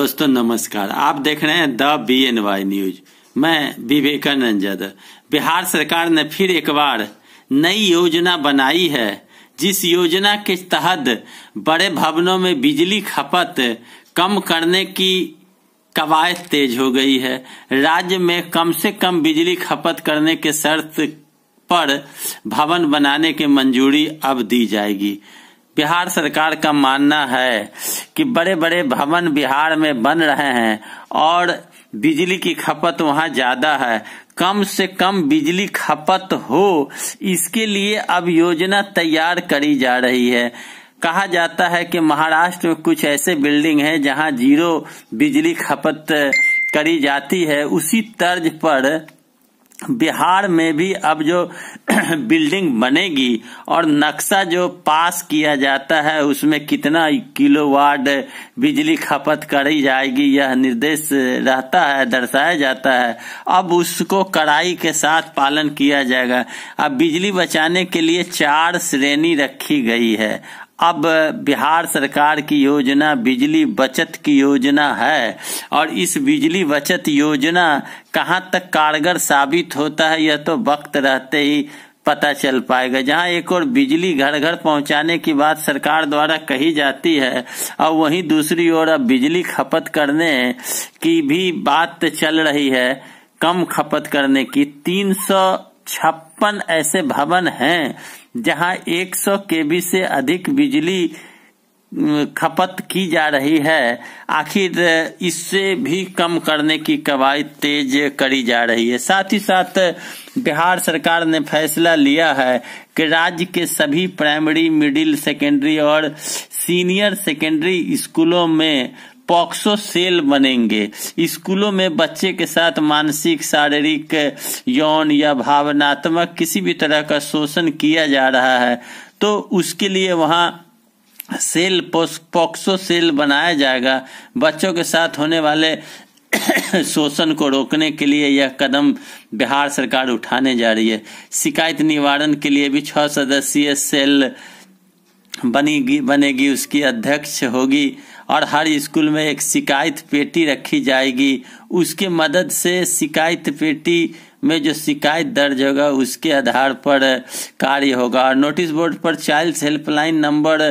दोस्तों, नमस्कार। आप देख रहे हैं the B N Y news मैं विवेकानंद यादव। बिहार सरकार ने फिर एक बार नई योजना बनाई है, जिस योजना के तहत बड़े भवनों में बिजली खपत कम करने की कवायद तेज हो गई है। राज्य में कम से कम बिजली खपत करने के शर्त पर भवन बनाने की मंजूरी अब दी जाएगी। बिहार सरकार का मानना है कि बड़े बड़े भवन बिहार में बन रहे हैं और बिजली की खपत वहाँ ज़्यादा है। कम से कम बिजली खपत हो, इसके लिए अब योजना तैयार करी जा रही है। कहा जाता है कि महाराष्ट्र में कुछ ऐसे बिल्डिंग हैं जहाँ ज़ीरो बिजली खपत करी जाती है। उसी तर्ज पर बिहार में भी अब जो बिल्डिंग बनेगी और नक्शा जो पास किया जाता है, उसमें कितना किलोवाट बिजली खपत करी जाएगी, यह निर्देश रहता है, दर्शाया जाता है। अब उसको कड़ाई के साथ पालन किया जाएगा। अब बिजली बचाने के लिए चार श्रेणी रखी गई है। अब बिहार सरकार की योजना बिजली बचत की योजना है और इस बिजली बचत योजना कहाँ तक कारगर साबित होता है, यह तो वक्त रहते ही पता चल पाएगा। जहाँ एक और बिजली घर घर पहुँचाने की बात सरकार द्वारा कही जाती है और वहीं दूसरी ओर अब बिजली खपत करने की भी बात चल रही है। कम खपत करने की तीन सौ छप्पन ऐसे भवन हैं जहाँ 100 केबी से अधिक बिजली खपत की जा रही है। आखिर, इससे भी कम करने की कवायद तेज करी जा रही है। साथ ही साथ, बिहार सरकार ने फैसला लिया है कि राज्य के सभी प्राइमरी, मिडिल, सेकेंडरी और सीनियर सेकेंडरी स्कूलों में पॉक्सो सेल बनेंगे। स्कूलों में बच्चे के साथ मानसिक, शारीरिक यौन या भावनात्मक किसी भी तरह का शोषण किया जा रहा है तो उसके लिए वहाँ सेल, पॉक्सो सेल बनाया जाएगा। बच्चों के साथ होने वाले शोषण को रोकने के लिए यह कदम बिहार सरकार उठाने जा रही है। शिकायत निवारण के लिए भी छह सदस्यीय सेल बनेगी बनेगी, उसकी अध्यक्ष होगी और हर स्कूल में एक शिकायत पेटी रखी जाएगी। उसके मदद से शिकायत पेटी में जो शिकायत दर्ज होगा, उसके आधार पर कार्य होगा। और नोटिस बोर्ड पर child helpline number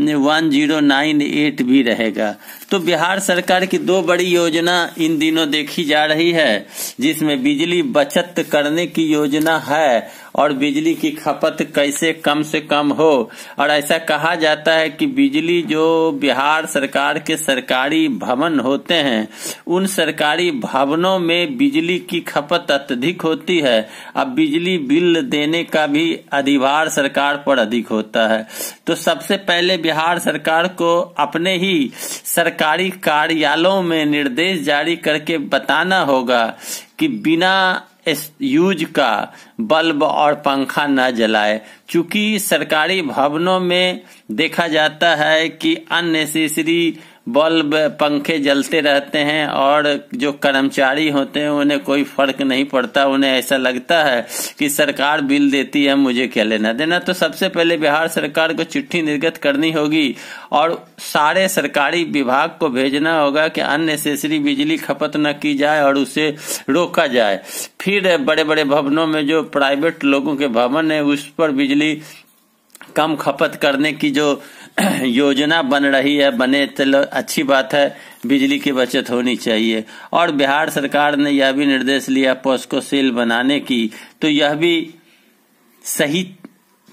one zero nine eight भी रहेगा। तो बिहार सरकार की दो बड़ी योजना इन दिनों देखी जा रही है, जिसमें बिजली बचत करने की योजना है और बिजली की खपत कैसे कम से कम हो? और ऐसा कहा जाता है कि बिजली जो बिहार सरकार के सरकारी भवन होते हैं, उन सरकारी भवनों में बिजली की खपत अत्यधिक होती है। अब बिजली बिल देने का भी अधिभार सरकार पर अधिक होता है। तो सबसे पहले बिहार सरकार को अपने ही सरकारी कार्यालयों में निर्देश जारी करके बताना होगा कि बिना यूज़ का बल्ब और पंखा न जलाए। चूँकि सरकारी भवनों में देखा जाता है कि अननेसेसरी बल्ब, पंखे जलते रहते हैं और जो कर्मचारी होते हैं, उन्हें कोई फ़र्क नहीं पड़ता, उन्हें ऐसा लगता है कि सरकार बिल देती है, मुझे क्या लेना देना। तो सबसे पहले बिहार सरकार को चिट्ठी निर्गत करनी होगी और सारे सरकारी विभाग को भेजना होगा कि अननेसेसरी बिजली खपत न की जाए और उसे रोका जाए। फिर बड़े बड़े भवनों में जो प्राइवेट लोगों के भवन है, उस पर बिजली कम खपत करने की जो योजना बन रही है, बने चलो अच्छी बात है, बिजली की बचत होनी चाहिए। और बिहार सरकार ने यह भी निर्देश लिया पोस्को सेल बनाने की तो यह भी सही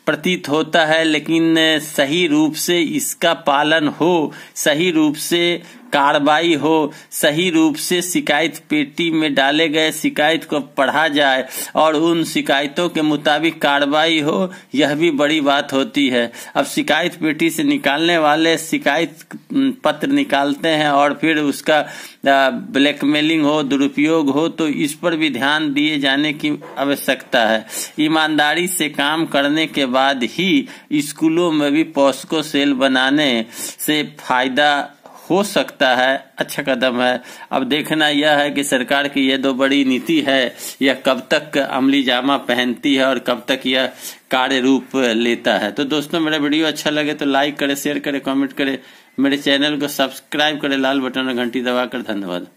प्रतीत होता है, लेकिन सही रूप से इसका पालन हो, सही रूप से कार्रवाई हो, सही रूप से शिकायत पेटी में डाले गए शिकायत को पढ़ा जाए और उन शिकायतों के मुताबिक कार्रवाई हो, यह भी बड़ी बात होती है। अब शिकायत पेटी से निकालने वाले शिकायत पत्र निकालते हैं और फिर उसका ब्लैकमेलिंग हो, दुरुपयोग हो तो इस पर भी ध्यान दिए जाने की आवश्यकता है। ईमानदारी से काम करने के बाद ही स्कूलों में भी पॉस्को सेल बनाने से फ़ायदा हो सकता है। अच्छा कदम है। अब देखना यह है कि सरकार की यह दो बड़ी नीति है, यह कब तक अमली जामा पहनती है और कब तक यह कार्य रूप लेता है। तो दोस्तों, मेरा वीडियो अच्छा लगे तो लाइक करे, शेयर करे, कमेंट करे। मेरे चैनल को सब्सक्राइब करे, लाल बटन और घंटी दबाकर धन्यवाद।